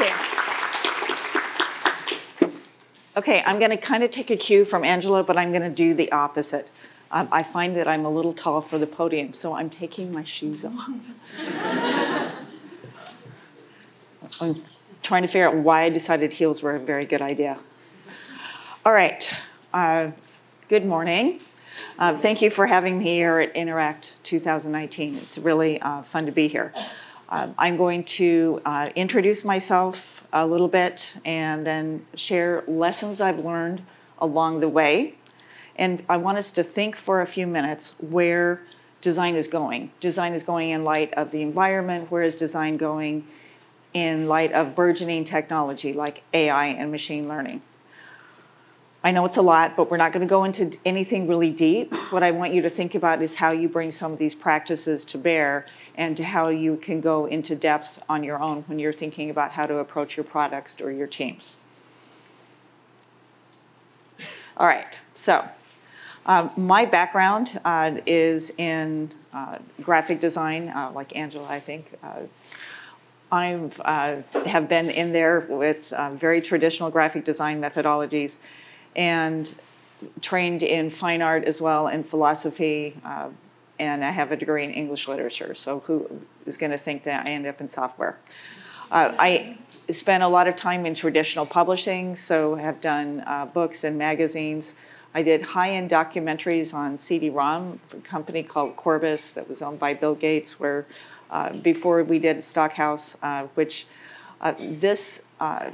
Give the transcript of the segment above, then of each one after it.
Okay. Okay, I'm going to kind of take a cue from Angela, but I'm going to do the opposite. Um, I find that I'm a little tall for the podium, so I'm taking my shoes off. I'm trying to figure out why I decided heels were a very good idea. All right, uh, good morning. Uh, thank you for having me here at Interact 2019. It's really uh, fun to be here. Um, I'm going to uh, introduce myself a little bit and then share lessons I've learned along the way. And I want us to think for a few minutes where design is going. Design is going in light of the environment. Where is design going in light of burgeoning technology like AI and machine learning? I know it's a lot, but we're not going to go into anything really deep. What I want you to think about is how you bring some of these practices to bear and to how you can go into depth on your own when you're thinking about how to approach your products or your teams. All right, so um, my background uh, is in uh, graphic design, uh, like Angela, I think. Uh, I uh, have been in there with uh, very traditional graphic design methodologies and trained in fine art as well and philosophy. Uh, and I have a degree in English literature. So who is going to think that I end up in software? Uh, I spent a lot of time in traditional publishing, so have done uh, books and magazines. I did high-end documentaries on CD-ROM, a company called Corbis that was owned by Bill Gates, where uh, before we did Stockhouse, uh, which uh, this uh,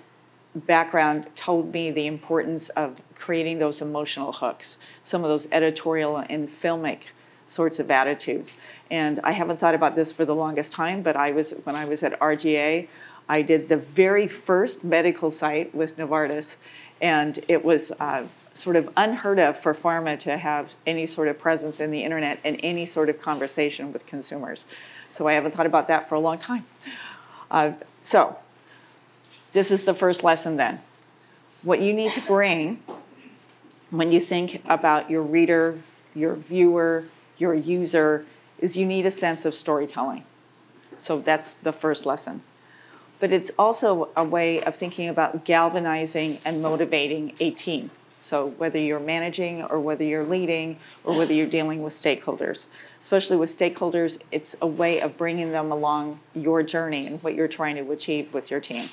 background told me the importance of creating those emotional hooks, some of those editorial and filmic sorts of attitudes. And I haven't thought about this for the longest time, but I was when I was at RGA, I did the very first medical site with Novartis, and it was uh, sort of unheard of for pharma to have any sort of presence in the internet and any sort of conversation with consumers. So I haven't thought about that for a long time. Uh, so this is the first lesson then. What you need to bring when you think about your reader, your viewer, your user, is you need a sense of storytelling. So that's the first lesson. But it's also a way of thinking about galvanizing and motivating a team. So whether you're managing or whether you're leading or whether you're dealing with stakeholders, especially with stakeholders, it's a way of bringing them along your journey and what you're trying to achieve with your team.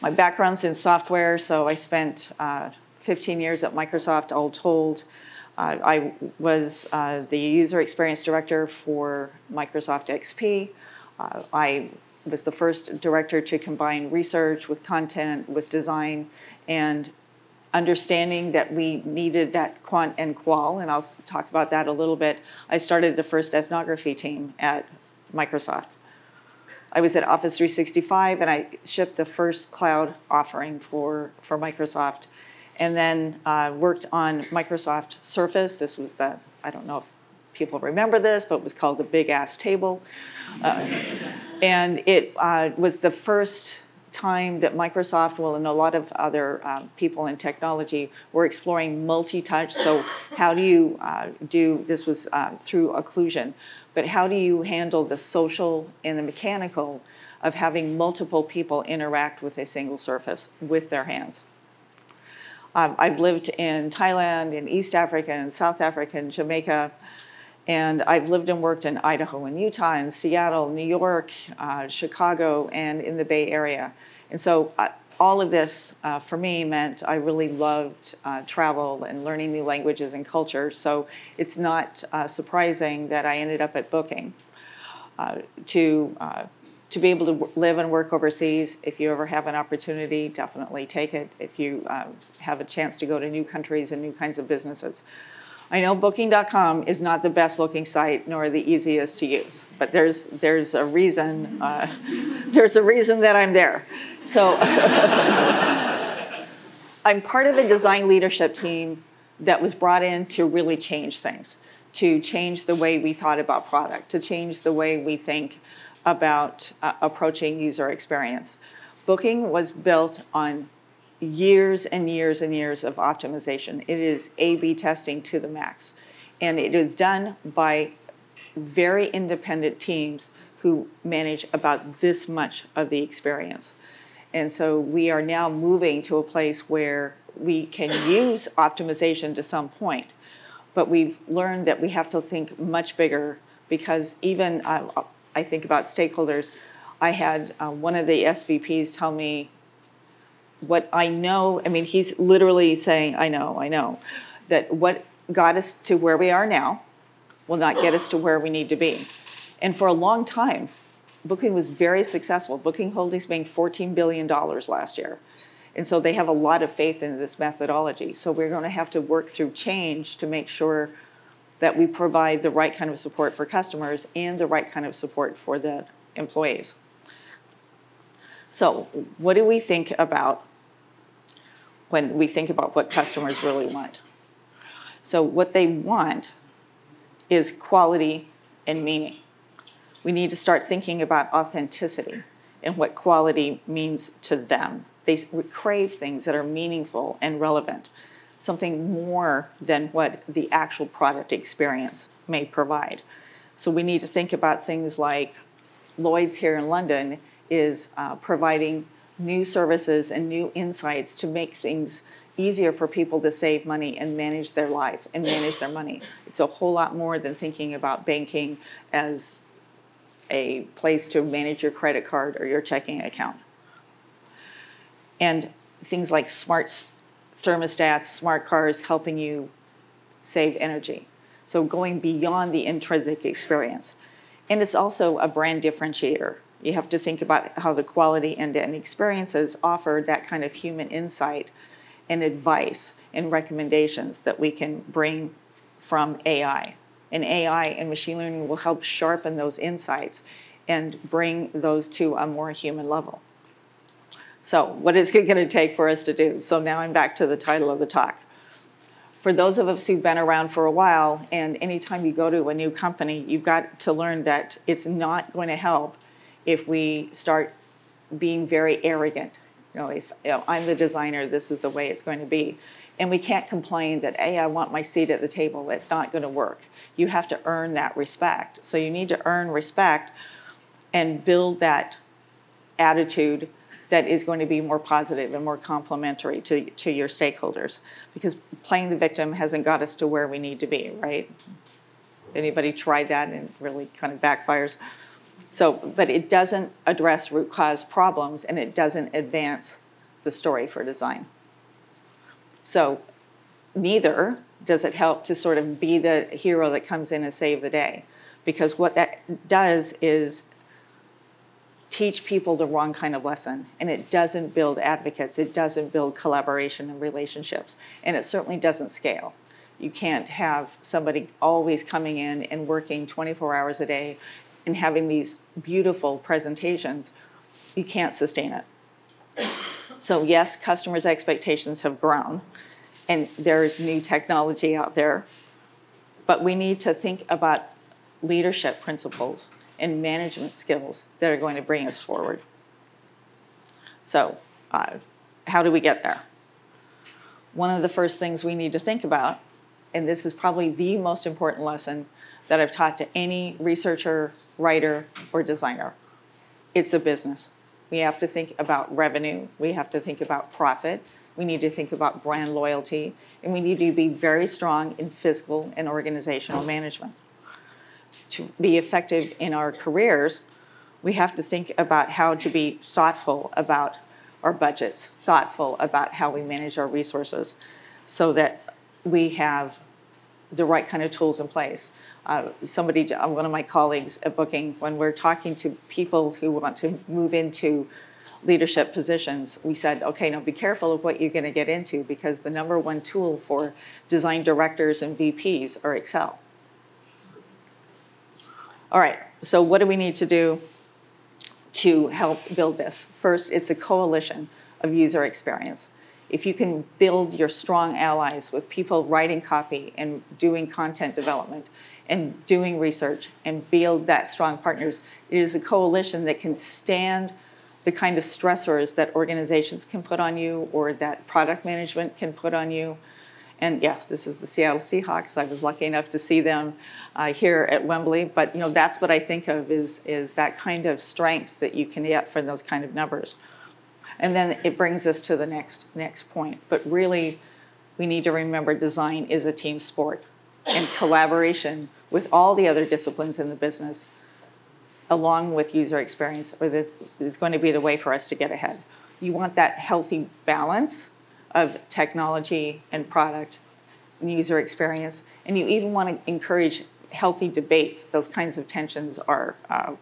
My background's in software, so I spent uh, 15 years at Microsoft, all told. Uh, I was uh, the user experience director for Microsoft XP. Uh, I was the first director to combine research with content, with design, and understanding that we needed that quant and qual, and I'll talk about that a little bit. I started the first ethnography team at Microsoft. I was at Office 365 and I shipped the first cloud offering for, for Microsoft. And then uh, worked on Microsoft Surface. This was the, I don't know if people remember this, but it was called the Big Ass Table. Uh, and it uh, was the first time that Microsoft, well, and a lot of other um, people in technology were exploring multi-touch. So how do you uh, do, this was uh, through occlusion, but how do you handle the social and the mechanical of having multiple people interact with a single surface with their hands? Um, I've lived in Thailand, in East Africa, in South Africa, in Jamaica, and I've lived and worked in Idaho and Utah, and Seattle, New York, uh, Chicago, and in the Bay Area. And so uh, all of this uh, for me meant I really loved uh, travel and learning new languages and culture. So it's not uh, surprising that I ended up at Booking. Uh, to uh, to be able to live and work overseas, if you ever have an opportunity, definitely take it. If you um, have a chance to go to new countries and new kinds of businesses. I know Booking.com is not the best looking site nor the easiest to use, but there's there's a reason uh, there's a reason that I'm there. So I'm part of a design leadership team that was brought in to really change things, to change the way we thought about product, to change the way we think about uh, approaching user experience. Booking was built on years and years and years of optimization. It is A B testing to the max. And it is done by very independent teams who manage about this much of the experience. And so we are now moving to a place where we can use optimization to some point, but we've learned that we have to think much bigger because even uh, I think about stakeholders. I had uh, one of the SVPs tell me what I know. I mean, he's literally saying, I know, I know, that what got us to where we are now will not get us to where we need to be. And for a long time, Booking was very successful. Booking Holdings made $14 billion last year. And so they have a lot of faith in this methodology. So we're going to have to work through change to make sure that we provide the right kind of support for customers and the right kind of support for the employees. So, what do we think about when we think about what customers really want? So, what they want is quality and meaning. We need to start thinking about authenticity and what quality means to them. They crave things that are meaningful and relevant something more than what the actual product experience may provide. So we need to think about things like Lloyd's here in London is uh, providing new services and new insights to make things easier for people to save money and manage their life and manage their money. It's a whole lot more than thinking about banking as a place to manage your credit card or your checking account. And things like smart thermostats, smart cars helping you save energy. So going beyond the intrinsic experience. And it's also a brand differentiator. You have to think about how the quality end-to-end experiences offer that kind of human insight and advice and recommendations that we can bring from AI. And AI and machine learning will help sharpen those insights and bring those to a more human level. So, what is it going to take for us to do? So, now I'm back to the title of the talk. For those of us who've been around for a while, and anytime you go to a new company, you've got to learn that it's not going to help if we start being very arrogant. You know, if you know, I'm the designer, this is the way it's going to be. And we can't complain that, hey, I want my seat at the table. It's not going to work. You have to earn that respect. So you need to earn respect and build that attitude that is going to be more positive and more complementary to, to your stakeholders. Because playing the victim hasn't got us to where we need to be, right? Anybody tried that and it really kind of backfires? So, but it doesn't address root cause problems and it doesn't advance the story for design. So, neither does it help to sort of be the hero that comes in and save the day. Because what that does is teach people the wrong kind of lesson and it doesn't build advocates it doesn't build collaboration and relationships and it certainly doesn't scale you can't have somebody always coming in and working 24 hours a day and having these beautiful presentations you can't sustain it so yes customers expectations have grown and there's new technology out there but we need to think about leadership principles and management skills that are going to bring us forward. So, uh, how do we get there? One of the first things we need to think about, and this is probably the most important lesson that I've taught to any researcher, writer, or designer. It's a business. We have to think about revenue, we have to think about profit, we need to think about brand loyalty, and we need to be very strong in fiscal and organizational management. To be effective in our careers, we have to think about how to be thoughtful about our budgets, thoughtful about how we manage our resources, so that we have the right kind of tools in place. Uh, somebody, uh, one of my colleagues at Booking, when we're talking to people who want to move into leadership positions, we said, okay, now be careful of what you're going to get into because the number one tool for design directors and VPs are Excel. All right, so what do we need to do to help build this? First, it's a coalition of user experience. If you can build your strong allies with people writing copy and doing content development and doing research and build that strong partners, it is a coalition that can stand the kind of stressors that organizations can put on you or that product management can put on you And yes, this is the Seattle Seahawks. I was lucky enough to see them uh, here at Wembley. But you know, that's what I think of is is that kind of strength that you can get from those kind of numbers. And then it brings us to the next next point. But really, we need to remember design is a team sport, and collaboration with all the other disciplines in the business, along with user experience, or the, is going to be the way for us to get ahead. You want that healthy balance of technology and product and user experience, and you even want to encourage healthy debates. Those kinds of tensions are uh,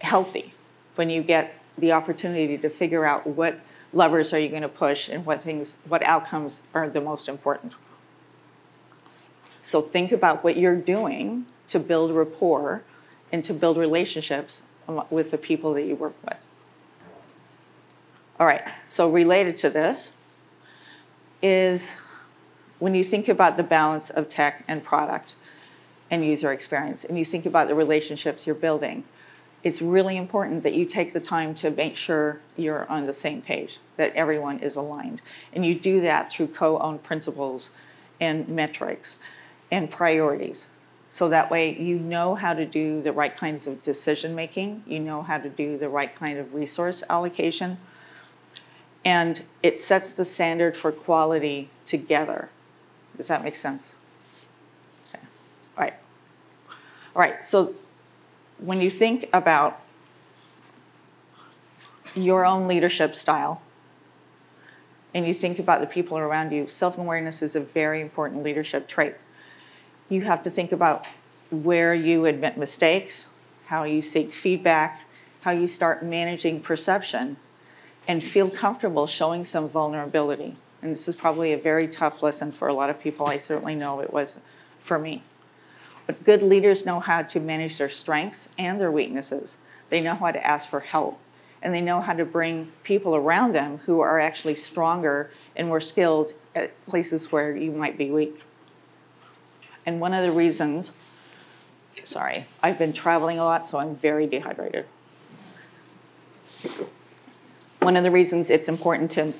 healthy when you get the opportunity to figure out what levers are you going to push and what things, what outcomes are the most important. So think about what you're doing to build rapport and to build relationships with the people that you work with. All right, so related to this is when you think about the balance of tech and product and user experience, and you think about the relationships you're building, it's really important that you take the time to make sure you're on the same page, that everyone is aligned. And you do that through co owned principles and metrics and priorities. So that way you know how to do the right kinds of decision making, you know how to do the right kind of resource allocation, and it sets the standard for quality together. Does that make sense? Okay. All right. All right, so when you think about your own leadership style and you think about the people around you, self awareness is a very important leadership trait. You have to think about where you admit mistakes, how you seek feedback, how you start managing perception, and feel comfortable showing some vulnerability. And this is probably a very tough lesson for a lot of people. I certainly know it was for me. But good leaders know how to manage their strengths and their weaknesses. They know how to ask for help. And they know how to bring people around them who are actually stronger and more skilled at places where you might be weak. And one of the reasons, sorry, I've been traveling a lot, so I'm very dehydrated. One of the reasons it's important to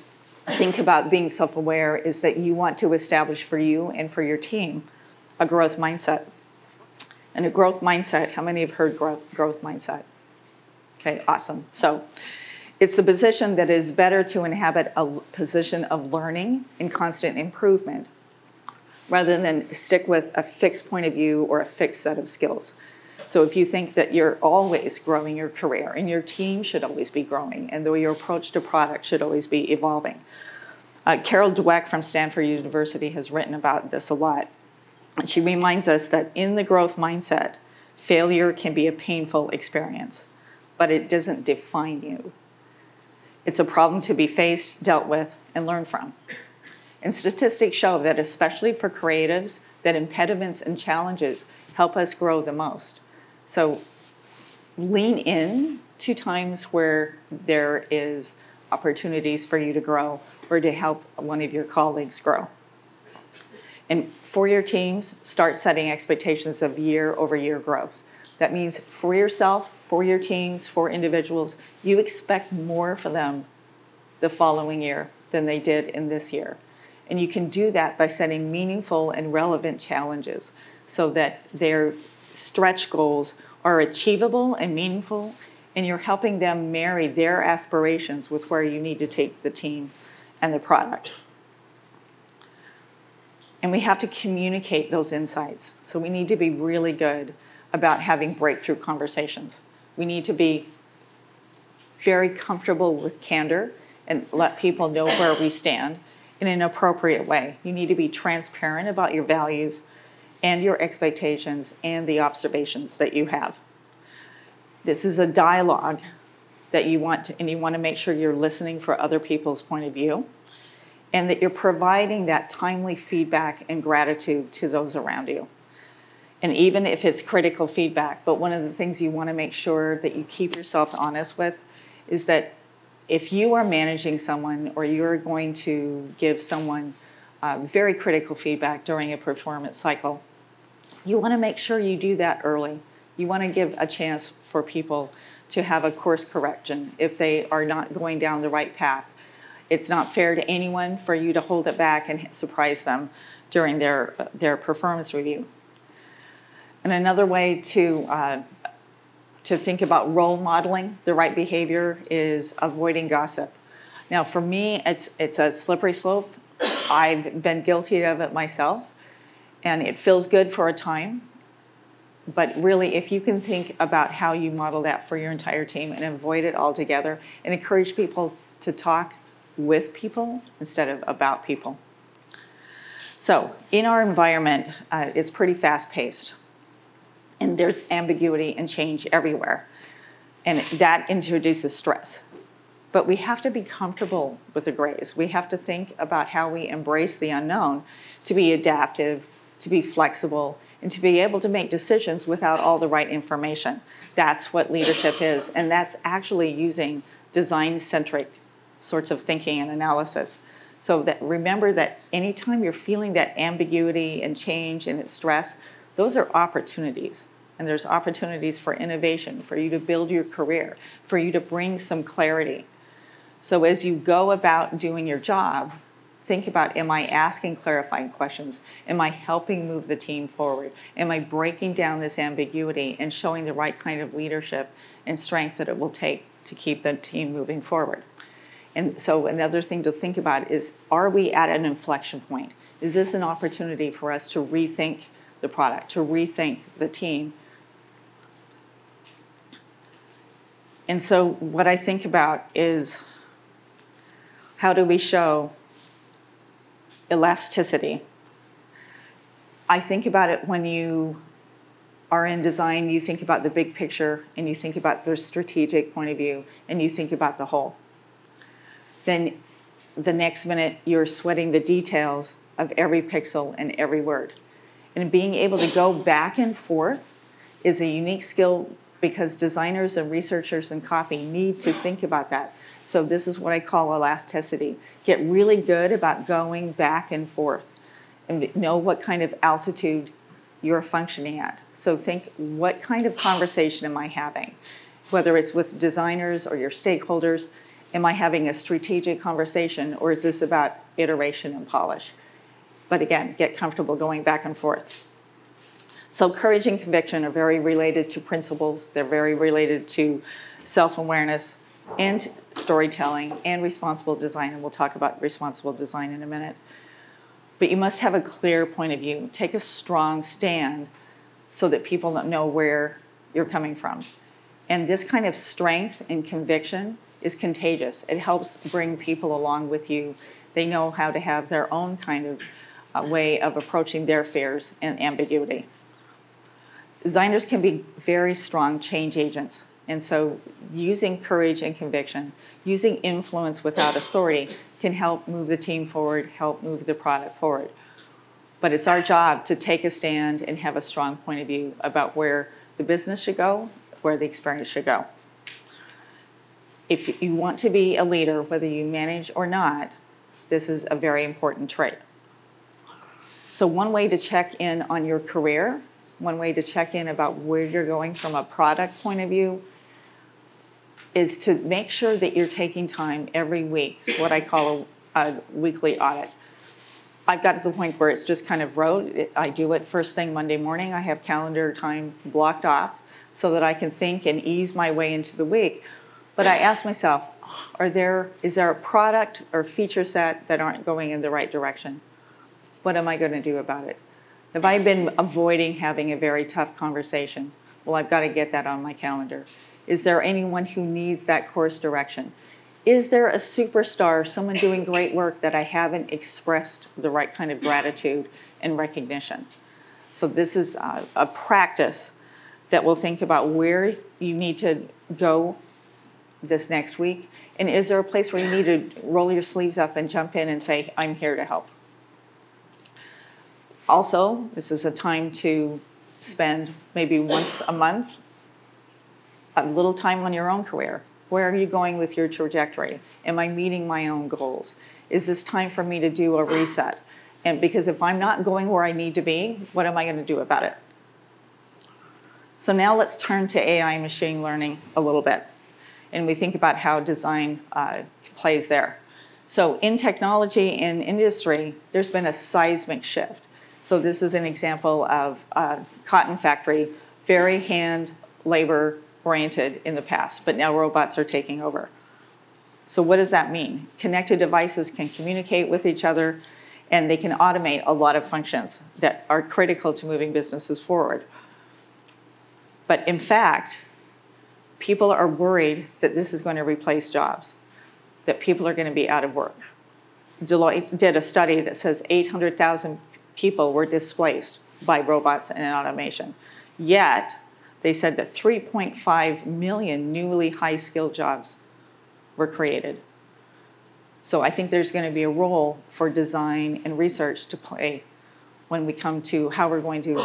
think about being self aware is that you want to establish for you and for your team a growth mindset. And a growth mindset, how many have heard growth, growth mindset? Okay, awesome. So it's the position that is better to inhabit a position of learning and constant improvement rather than stick with a fixed point of view or a fixed set of skills. So if you think that you're always growing your career and your team should always be growing and though your approach to product should always be evolving. Uh, Carol Dweck from Stanford University has written about this a lot. And she reminds us that in the growth mindset, failure can be a painful experience, but it doesn't define you. It's a problem to be faced, dealt with, and learned from. And statistics show that, especially for creatives, that impediments and challenges help us grow the most. So lean in to times where there is opportunities for you to grow or to help one of your colleagues grow. And for your teams, start setting expectations of year over year growth. That means for yourself, for your teams, for individuals, you expect more for them the following year than they did in this year. And you can do that by setting meaningful and relevant challenges so that their stretch goals are achievable and meaningful, and you're helping them marry their aspirations with where you need to take the team and the product. And we have to communicate those insights. So we need to be really good about having breakthrough conversations. We need to be very comfortable with candor and let people know where we stand in an appropriate way. You need to be transparent about your values and your expectations and the observations that you have. This is a dialogue that you want to, and you want to make sure you're listening for other people's point of view and that you're providing that timely feedback and gratitude to those around you. And even if it's critical feedback, but one of the things you want to make sure that you keep yourself honest with is that if you are managing someone or you're going to give someone uh, very critical feedback during a performance cycle, you want to make sure you do that early. You want to give a chance for people to have a course correction if they are not going down the right path. It's not fair to anyone for you to hold it back and surprise them during their, their performance review. And another way to, uh, to think about role modeling the right behavior is avoiding gossip. Now, for me, it's, it's a slippery slope. I've been guilty of it myself, and it feels good for a time. But really, if you can think about how you model that for your entire team and avoid it altogether and encourage people to talk with people instead of about people. So, in our environment, uh, it's pretty fast paced, and there's ambiguity and change everywhere, and that introduces stress. But we have to be comfortable with the grays. We have to think about how we embrace the unknown to be adaptive, to be flexible, and to be able to make decisions without all the right information. That's what leadership is, and that's actually using design centric sorts of thinking and analysis. So that remember that anytime you're feeling that ambiguity and change and stress, those are opportunities. And there's opportunities for innovation, for you to build your career, for you to bring some clarity. So as you go about doing your job, think about am I asking clarifying questions? Am I helping move the team forward? Am I breaking down this ambiguity and showing the right kind of leadership and strength that it will take to keep the team moving forward? And so another thing to think about is are we at an inflection point? Is this an opportunity for us to rethink the product, to rethink the team, and so what I think about is how do we show elasticity? I think about it when you are in design, you think about the big picture and you think about the strategic point of view and you think about the whole. Then the next minute you're sweating the details of every pixel and every word. And being able to go back and forth is a unique skill because designers and researchers and copy need to think about that. So this is what I call elasticity. Get really good about going back and forth and know what kind of altitude you're functioning at. So think what kind of conversation am I having? Whether it's with designers or your stakeholders, am I having a strategic conversation or is this about iteration and polish? But again, get comfortable going back and forth. So courage and conviction are very related to principles. They're very related to self-awareness and storytelling and responsible design. And we'll talk about responsible design in a minute. But you must have a clear point of view. Take a strong stand so that people know where you're coming from. And this kind of strength and conviction is contagious. It helps bring people along with you. They know how to have their own kind of uh, way of approaching their fears and ambiguity designers can be very strong change agents. And so using courage and conviction, using influence without authority can help move the team forward, help move the product forward. But it's our job to take a stand and have a strong point of view about where the business should go, where the experience should go. If you want to be a leader, whether you manage or not, this is a very important trait. So, one way to check in on your career one way to check in about where you're going from a product point of view is to make sure that you're taking time every week, it's what I call a, a weekly audit. I've got to the point where it's just kind of rote. I do it first thing Monday morning. I have calendar time blocked off so that I can think and ease my way into the week. But I ask myself, are there is there a product or feature set that aren't going in the right direction? What am I going to do about it? Have I been avoiding having a very tough conversation? Well, I've got to get that on my calendar. Is there anyone who needs that course direction? Is there a superstar, someone doing great work that I haven't expressed the right kind of gratitude and recognition? So, this is a, a practice that will think about where you need to go this next week. And is there a place where you need to roll your sleeves up and jump in and say, I'm here to help? Also, this is a time to spend maybe once a month a little time on your own career. Where are you going with your trajectory? Am I meeting my own goals? Is this time for me to do a reset? And because if I'm not going where I need to be, what am I going to do about it? So now let's turn to AI machine learning a little bit. And we think about how design uh, plays there. So in technology in industry, there's been a seismic shift. So this is an example of a cotton factory, very hand labor oriented in the past, but now robots are taking over. So what does that mean? Connected devices can communicate with each other and they can automate a lot of functions that are critical to moving businesses forward. But in fact, people are worried that this is going to replace jobs, that people are going to be out of work. Deloitte did a study that says 800,000 people were displaced by robots and automation. Yet, they said that 3.5 million newly high skilled jobs were created. So I think there's going to be a role for design and research to play when we come to how we're going to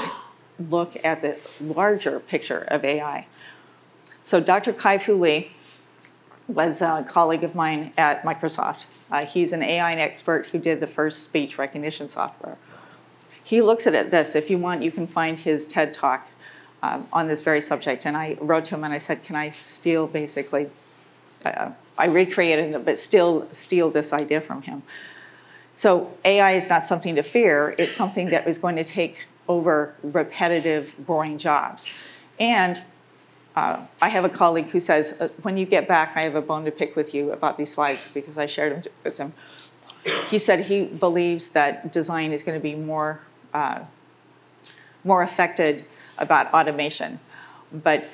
look at the larger picture of AI. So Dr. Kai-Fu Lee was a colleague of mine at Microsoft. Uh, he's an AI expert who did the first speech recognition software. He looks at it this, if you want, you can find his TED talk um, on this very subject. And I wrote to him and I said, can I steal basically, uh, I recreated it, but still steal this idea from him. So AI is not something to fear, it's something that is going to take over repetitive, boring jobs. And uh, I have a colleague who says, uh, when you get back, I have a bone to pick with you about these slides because I shared them with him. He said he believes that design is going to be more, uh, more affected about automation. But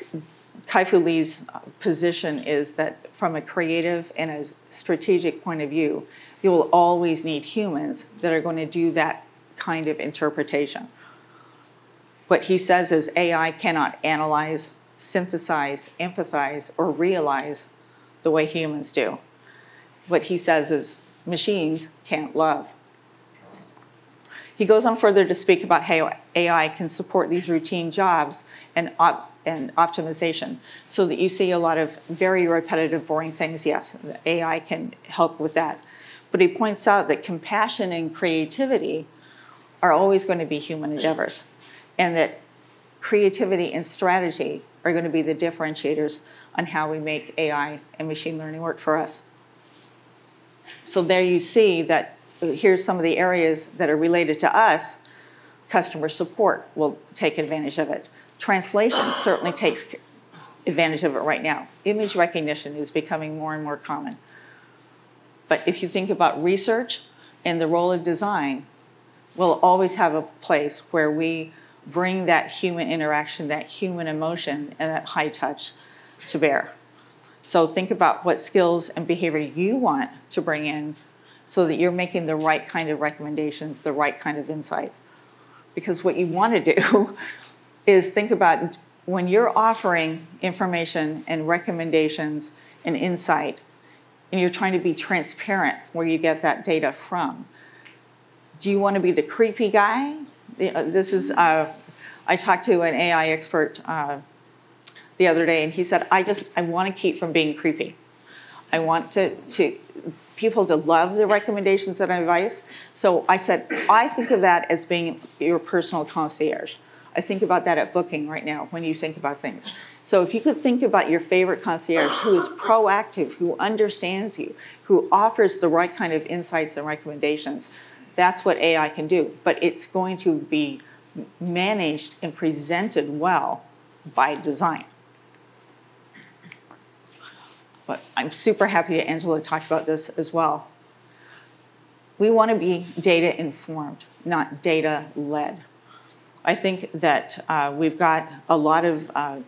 Kai-Fu Lee's position is that from a creative and a strategic point of view, you will always need humans that are going to do that kind of interpretation. What he says is AI cannot analyze, synthesize, empathize, or realize the way humans do. What he says is machines can't love. He goes on further to speak about how AI can support these routine jobs and, op- and optimization so that you see a lot of very repetitive, boring things. Yes, AI can help with that. But he points out that compassion and creativity are always going to be human endeavors and that creativity and strategy are going to be the differentiators on how we make AI and machine learning work for us. So there you see that uh, here's some of the areas that are related to us. Customer support will take advantage of it. Translation certainly takes advantage of it right now. Image recognition is becoming more and more common. But if you think about research and the role of design, we'll always have a place where we bring that human interaction, that human emotion, and that high touch to bear. So think about what skills and behavior you want to bring in so that you're making the right kind of recommendations, the right kind of insight. Because what you want to do is think about when you're offering information and recommendations and insight, and you're trying to be transparent where you get that data from. Do you want to be the creepy guy this is, uh, I talked to an AI expert uh, the other day, and he said, I just, I want to keep from being creepy. I want to, to people to love the recommendations and advice. So I said, I think of that as being your personal concierge. I think about that at booking right now when you think about things. So if you could think about your favorite concierge who is proactive, who understands you, who offers the right kind of insights and recommendations, that's what AI can do. But it's going to be managed and presented well by design. But I'm super happy that Angela talked about this as well. We want to be data informed, not data led. I think that uh, we've got a lot of uh,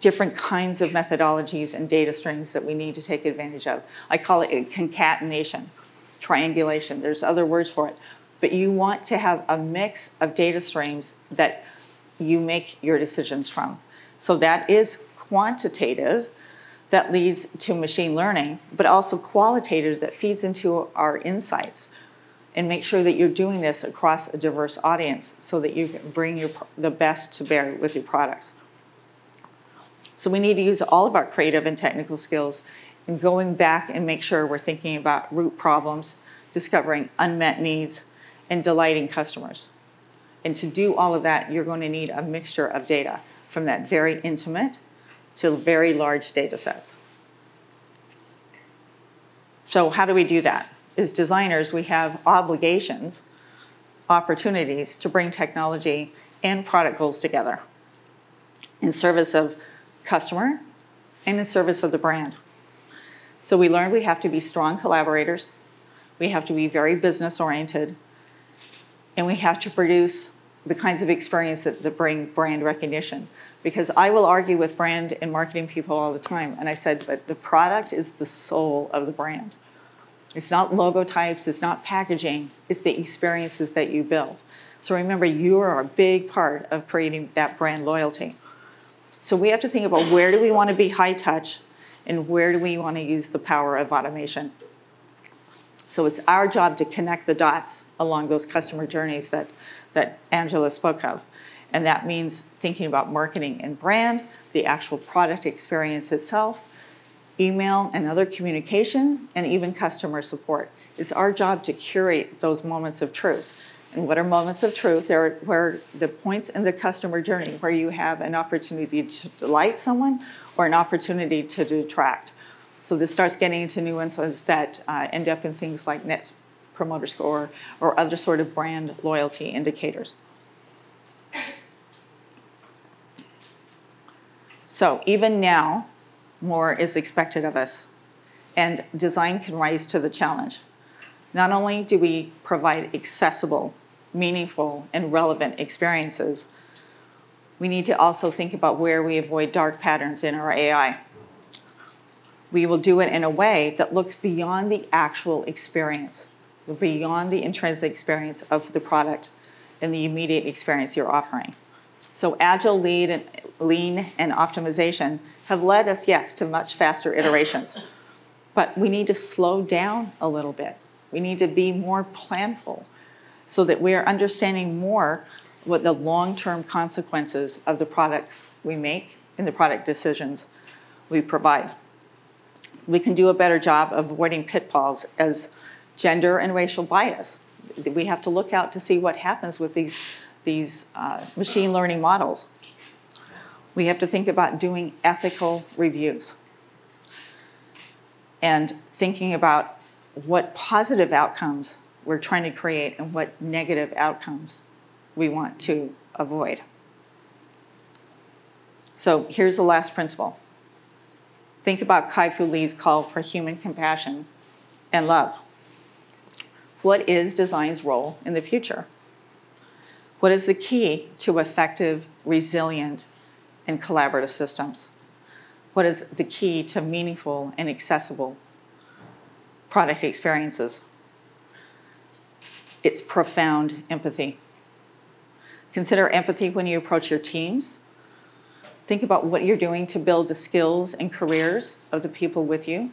different kinds of methodologies and data streams that we need to take advantage of. I call it concatenation triangulation. There's other words for it. But you want to have a mix of data streams that you make your decisions from. So that is quantitative, that leads to machine learning, but also qualitative that feeds into our insights. And make sure that you're doing this across a diverse audience so that you can bring your, the best to bear with your products. So we need to use all of our creative and technical skills and going back and make sure we're thinking about root problems, discovering unmet needs, and delighting customers. And to do all of that, you're going to need a mixture of data from that very intimate to very large data sets. So, how do we do that? As designers, we have obligations, opportunities to bring technology and product goals together in service of customer and in service of the brand. So we learned we have to be strong collaborators, we have to be very business oriented, and we have to produce the kinds of experience that, that bring brand recognition. Because I will argue with brand and marketing people all the time, and I said, but the product is the soul of the brand. It's not logo types, it's not packaging, it's the experiences that you build. So remember, you are a big part of creating that brand loyalty. So we have to think about where do we want to be high touch and where do we want to use the power of automation. So it's our job to connect the dots along those customer journeys that, that Angela spoke of. And that means thinking about marketing and brand, the actual product experience itself, email and other communication, and even customer support. It's our job to curate those moments of truth. And what are moments of truth? They're where the points in the customer journey where you have an opportunity to delight someone or an opportunity to detract. So this starts getting into nuances that uh, end up in things like net promoter score or other sort of brand loyalty indicators. So even now, more is expected of us, and design can rise to the challenge. Not only do we provide accessible meaningful and relevant experiences, we need to also think about where we avoid dark patterns in our AI. We will do it in a way that looks beyond the actual experience, beyond the intrinsic experience of the product and the immediate experience you're offering. So agile lead and lean and optimization have led us, yes, to much faster iterations. But we need to slow down a little bit. We need to be more planful so that we are understanding more what the long-term consequences of the products we make and the product decisions we provide. We can do a better job of avoiding pitfalls as gender and racial bias. We have to look out to see what happens with these, these uh, machine learning models. We have to think about doing ethical reviews and thinking about what positive outcomes we're trying to create and what negative outcomes we want to avoid. So here's the last principle. Think about Kai-Fu Lee's call for human compassion and love. What is design's role in the future? What is the key to effective, resilient, and collaborative systems? What is the key to meaningful and accessible product experiences? It's profound empathy. Consider empathy when you approach your teams. Think about what you're doing to build the skills and careers of the people with you.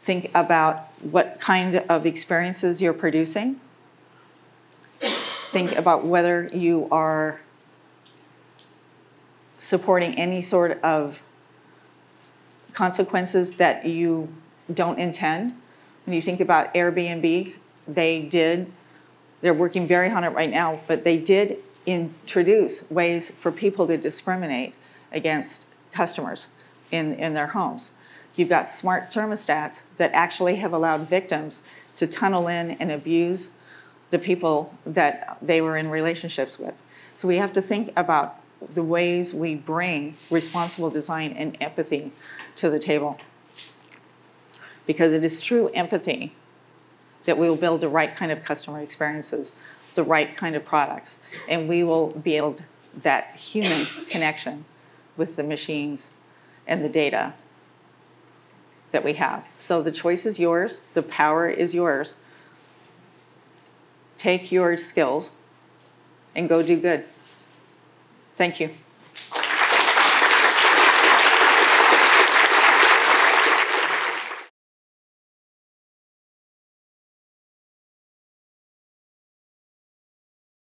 Think about what kind of experiences you're producing. Think about whether you are supporting any sort of consequences that you don't intend. When you think about Airbnb, they did, they're working very hard on it right now, but they did introduce ways for people to discriminate against customers in, in their homes. You've got smart thermostats that actually have allowed victims to tunnel in and abuse the people that they were in relationships with. So we have to think about the ways we bring responsible design and empathy to the table. Because it is through empathy that we will build the right kind of customer experiences, the right kind of products, and we will build that human connection with the machines and the data that we have. So the choice is yours, the power is yours. Take your skills and go do good. Thank you.